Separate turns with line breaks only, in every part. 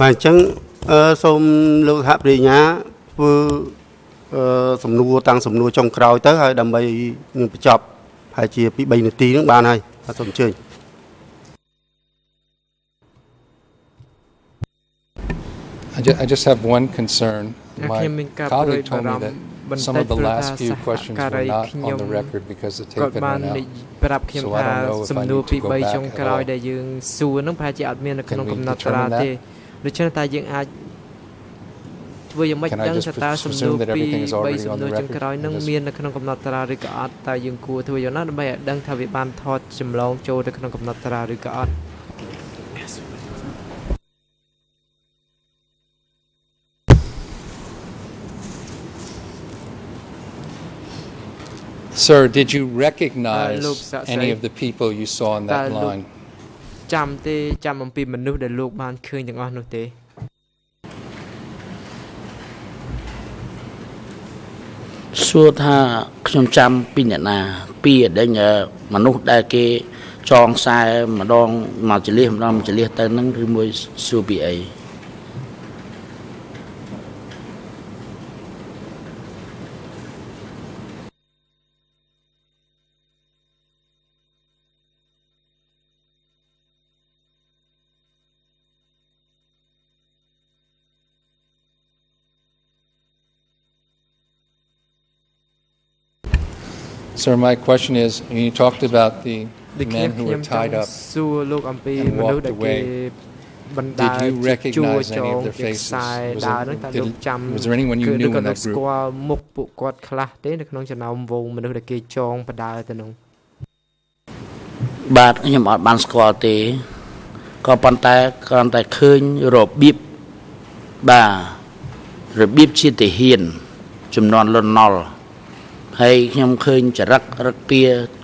បាទអញ្ចឹងអឺសូមលោកសហប្រញ្ញាធ្វើអឺសំណួរតាំងសំណួរចុងក្រោយទៅហើយដើម្បីនឹងបញ្ចប់ហើយជាពី3នាទីហ្នឹងបានហើយបាទសូមអញ្ជើញ
I just, I just have one concern.
ខ្ញុំ
My
មានការព្រួយ
colleague
បា
told
រ
me
ម្ភ
that
បន្ some តិច
of the
ព្រោះ
last
ថា
few
សហ
questions
កា
were
រី
not
ខ្ញុំ
on the record because the
គាត់
tape had
បាន
run
និយាយ
out.
ប្រាប់ខ្ញុំ
So I
ថា
don't know if
សំ
I
ណួរ
need
ពី
to go
3
back
ចុង
at
ក្រោយ
all.
ដែលយើងសួរហ្នឹងប្រហែលជាអត់មាននៅក្នុង
Can we
កំណត់តារា
determine that?
ទេ ដូច្នេះតែយើងអាចធ្វើយ៉ាងម៉េច
Can I
ដឹង
just
ថាតើ
presume
សំណួរ
that
ពី
everything is
3
already
សំ
on
ណួ
the
រចុង
record
ក្រោយហ្នឹង
and just-
មាននៅក្នុងកំណត់តារាឬក៏អត់តើយើងគួរធ្វើយ៉ាងណាដើម្បីឲ្យដឹងថាវាបានថតចម្លងចូលទៅក្នុងកំណត់តារាឬក៏អត់
Sir, did you recognize
look, sir,
any
sorry.
of the people you saw on that
Uh, look.
line?
ចាំទេចាំអំពីមនុស្សដែលលោកបានឃើញទាំងអស់នោះទេ
សួរថាខ្ញុំចាំពីអ្នកណា ពីអដិញមនុស្សដែលគេចងខ្សែម្ដងមកចលិះម្ដងមកចលិះទៅនឹងឬមួយសួរពីអី
Sir, my question is, you talked about the
ដូចគ្នា
men who
ខ្ញុំ
were
ចង់
tied up.
សួរលោកអំពី
and
មនុស្ស
walked
ដែលគេ
away.
បណ្ដាល
Did you
ជាជួ
recognize
ច
any
ង
of their
ជាខ្ faces? សែ
Was
ដើរ
it-
ហ្នឹងតើ
did
លោក
it-
ចាំ
was there anyone you
គឺ
knew
លោក
in
នៅ
that group?
ស្គាល់មុខពួកគាត់ខ្លះទេនៅក្នុងចំណោមវងមនុស្សដែលគេចងបដើទៅនោះ
បាទខ្ញុំអត់បានស្គាល់ទេក៏ប៉ុន្តែគ្រាន់តែឃើញរបៀបបាទរបៀបជាទាហានចំនួនលន់ណល់ ហើយខ្ញុំឃើញចរិតរឹកពៀ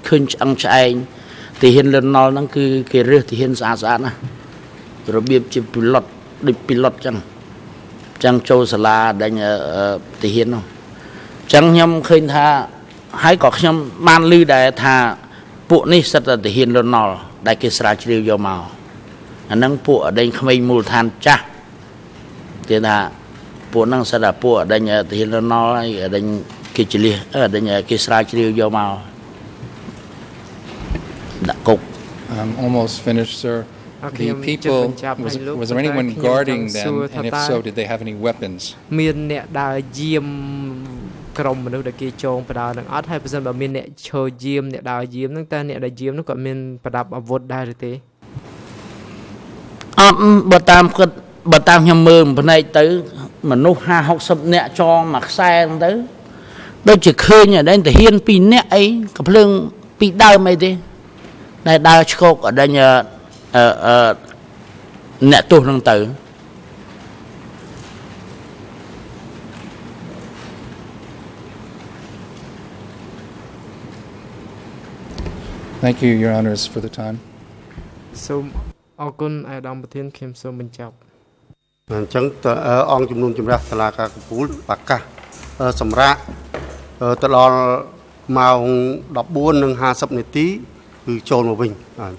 ឃើញឆ្អឹងឆ្អែងទាហានលន់ណល់ហ្នឹងគឺគេរើសទាហានស្អាតស្អាតណារបៀបជាពីឡុតដូចពីឡុតចឹងចឹងចូលសាលាដេញអឺអឺទាហាននោះចឹងខ្ញុំឃើញថាហើយក៏ខ្ញុំបានឮដែរថាពួកនេះសិតតែទាហានលន់ណល់ដែលគេស្រាវជ្រាវយកមកអាហ្នឹងពួកអដែងក្មេងមូលដ្ឋានចាស់គេថាពួកហ្នឹងសិតតែពួកអដែងទាហានលន់ណល់ហើយអដែង គេចលះអដែងគេស្រាវជ្រាវយកមកដាក់គុក
I'm almost finished, sir.
អូខេ
The
ខ្ញុំជិត
people,
បញ្ចប់ហើ
was,
យលោក
was there
ប៉ុន្តែ
anyone
ខ្ញុំ
guarding
ចង់សួ
them?
រថា
And if
តើ
so, did they have any weapons?
មានអ្នកដើរយាមក្រុមមនុស្សដែលគេចងបដើនឹងអត់ហើយបើសិនបើមានអ្នកឈរយាមអ្នកដើរយាមហ្នឹងតើអ្នកដែលយាមហ្នឹងគាត់មានប្រដាប់អាវុធដែរឬទេ
អត់បើតាមគាត់បើតាមខ្ញុំមើលផ្នែកទៅមនុស្ស50 60នាក់ចងមួយខ្សែហ្នឹងទៅ ដូចជាឃើញអដែងទាហាន2នាក់អីកំភ្លើងពីរដើមអីទេដែលដើរឆ្កោកអដែងអឺអឺអឺអ្នកទោសហ្នឹងទៅ
Thank you, Your Honors, for the time.
សូមអរគុណអាយដាមប្រធានខ្ញុំសូមបញ្ចប់
អញ្ចឹងតើអឺអង្គជំនុំជម្រះសាលាការកំពូលប្រកាសអឺសម្រាប់អឺ ទៅដល់ម៉ោង14:50នាទីគឺចូលមកវិញបាទ